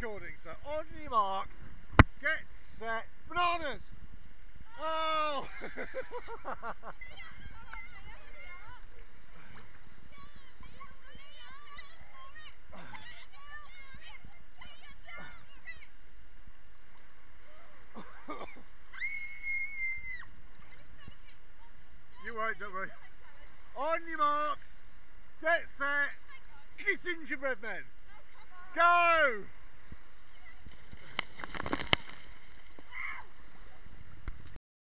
recording, so on your marks, get set, bananas! Oh! you won't, don't worry. On your marks, get set, get gingerbread men! Go!